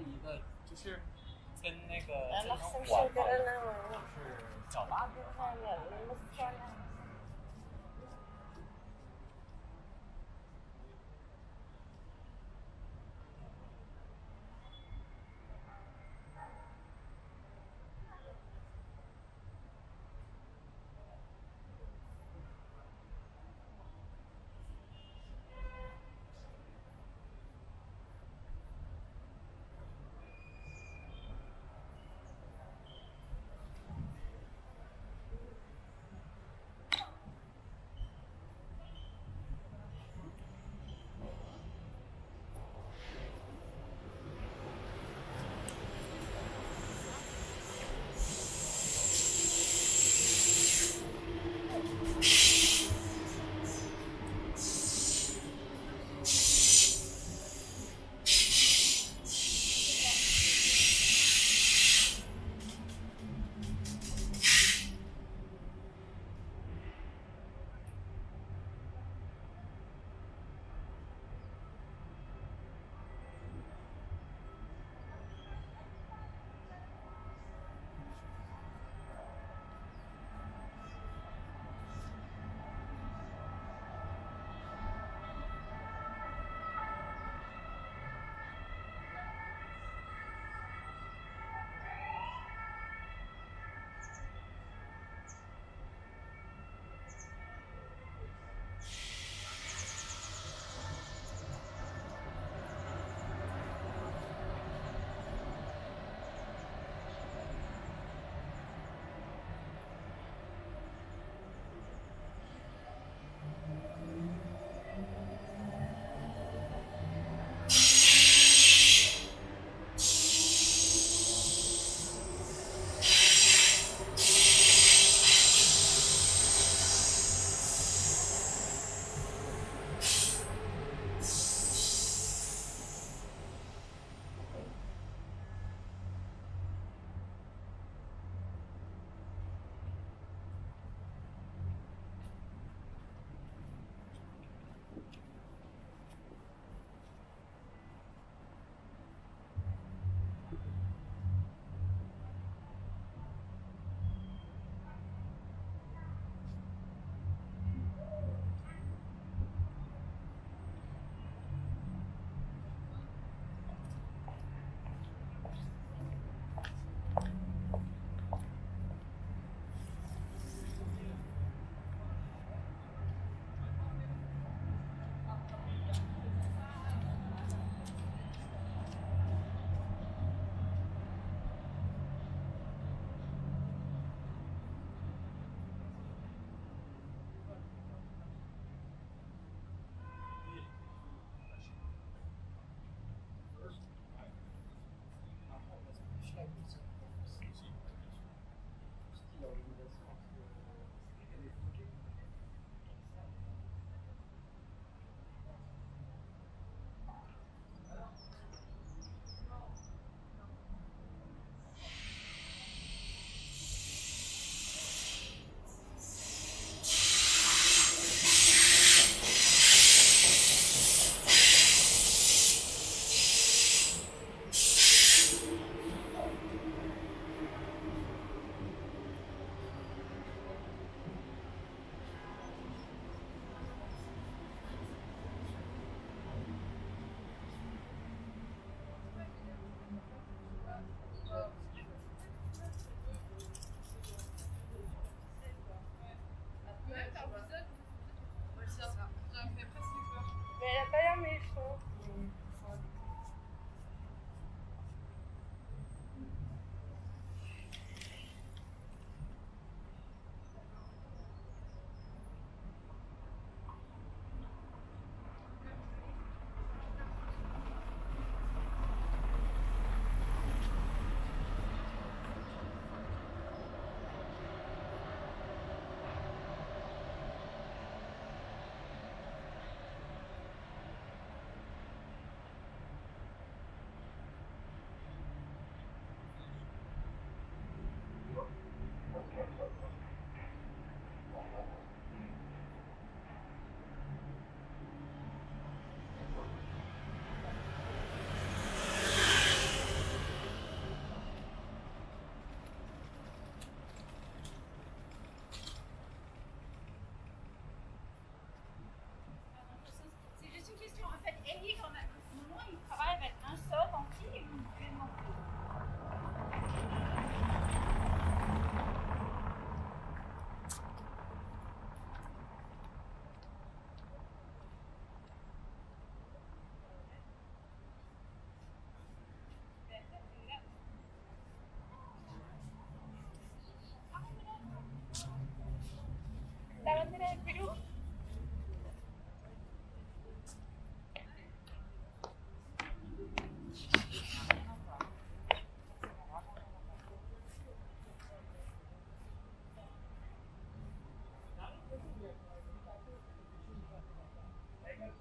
一个就是跟那个。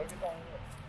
我去倒车。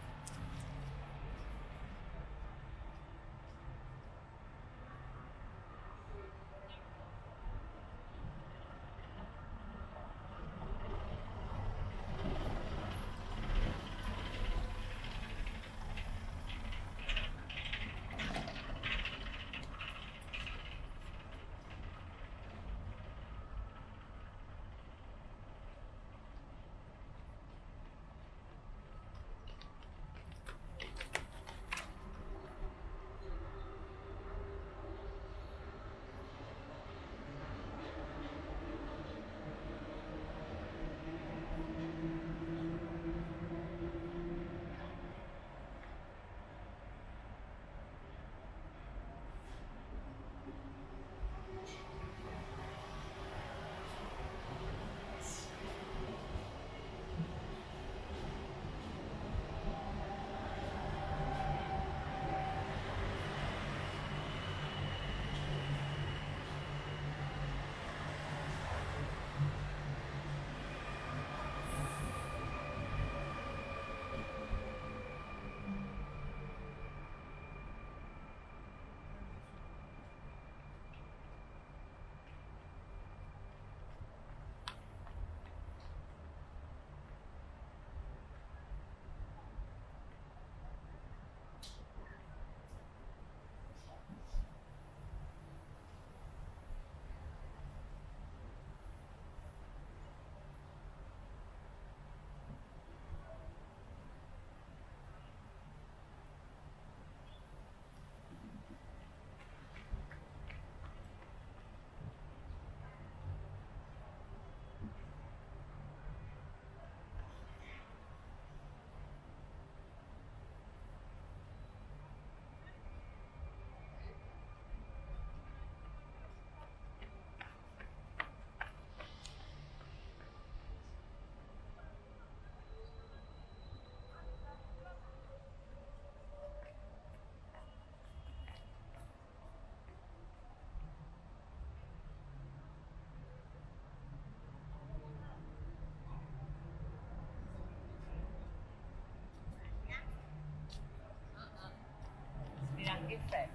effect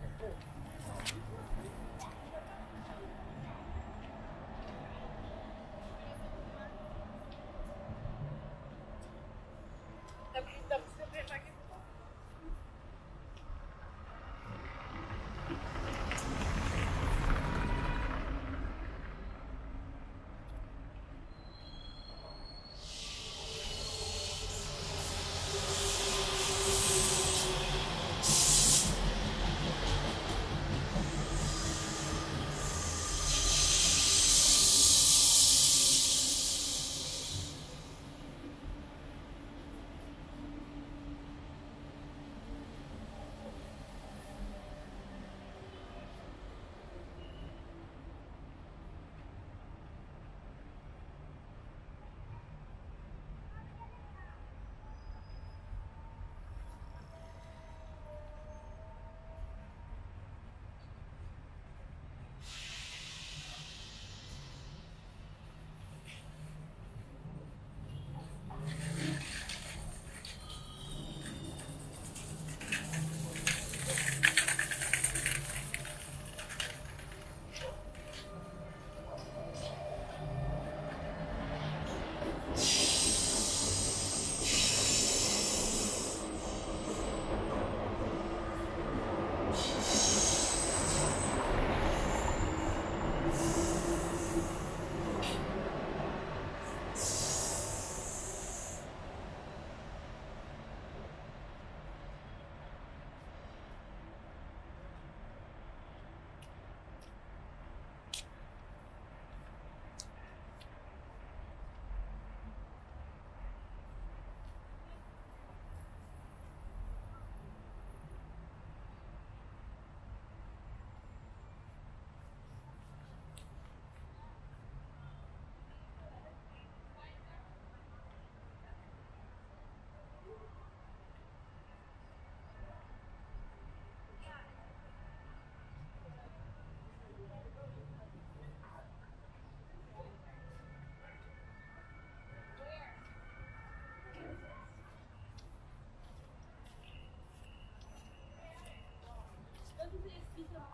Gracias.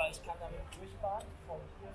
aber ich kann damit durchfahren von hier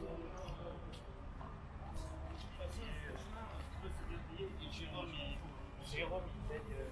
Euh, Jérôme, Jérôme, euh,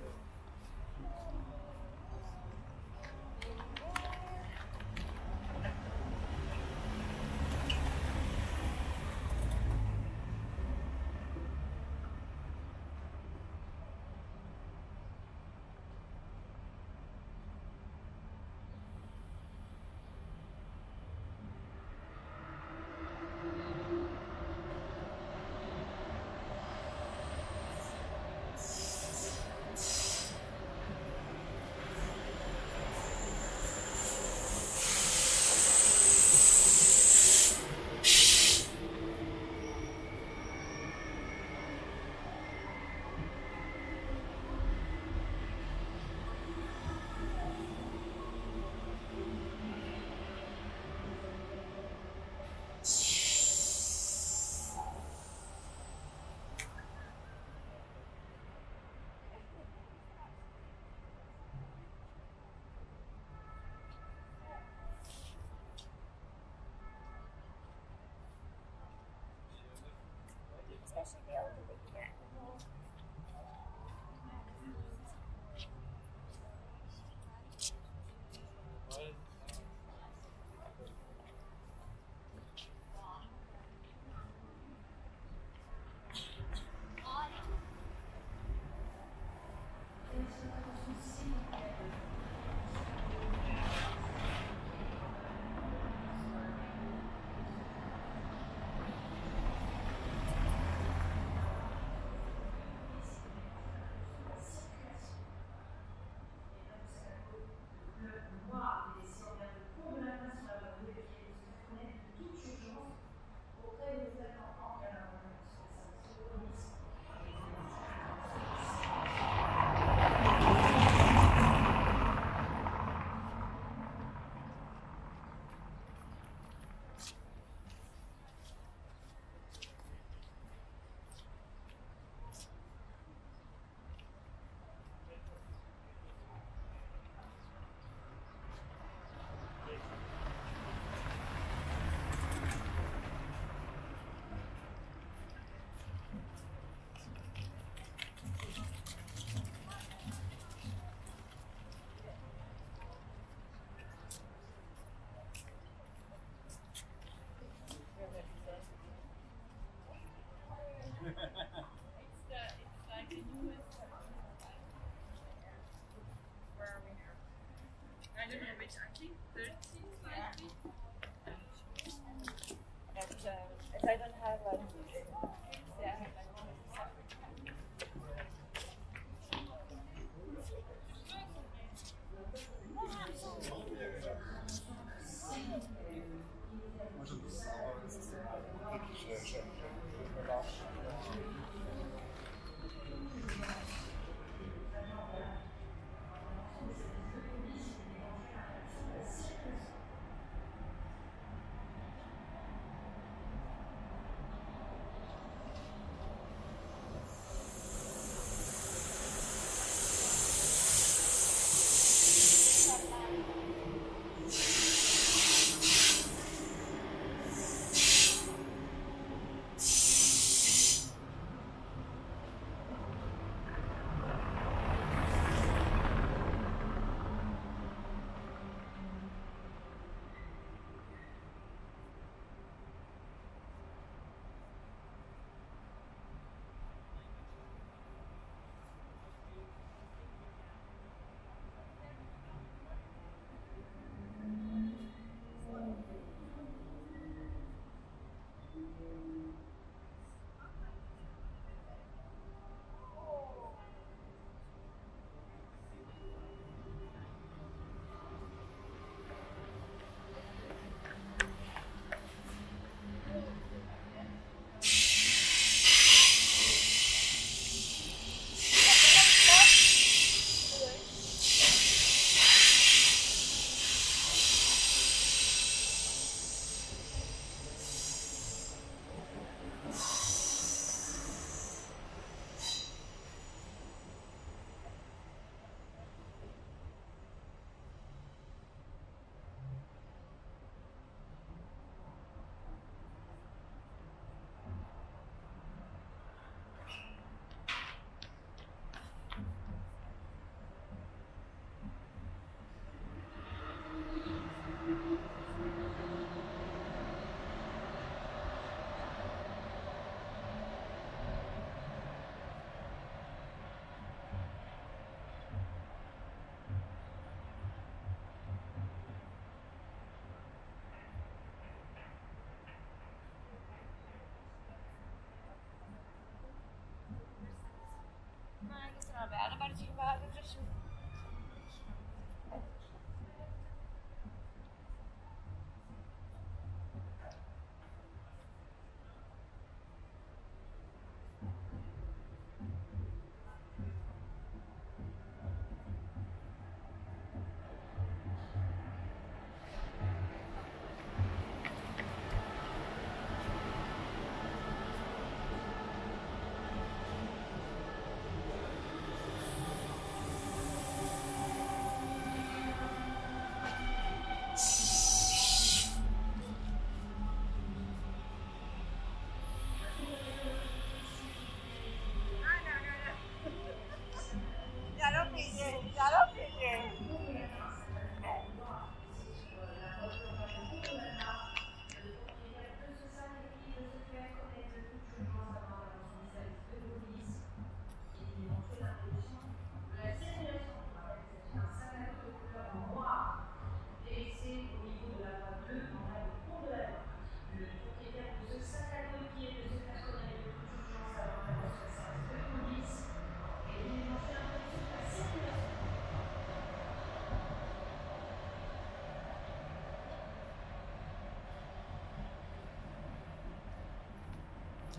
Okay. Bardzo bardziej chyba we wrześniu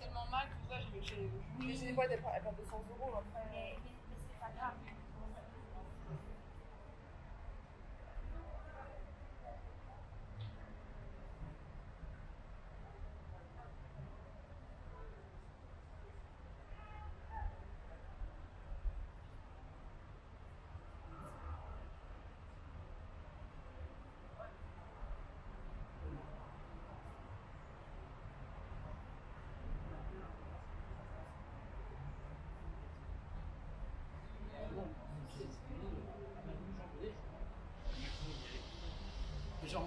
tellement mal que là, j'ai des boîtes à perdent 200 euros.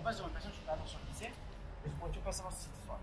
en face de ma personne, je fais attention à qui c'est, mais je pourrais toujours pas savoir si c'est histoire.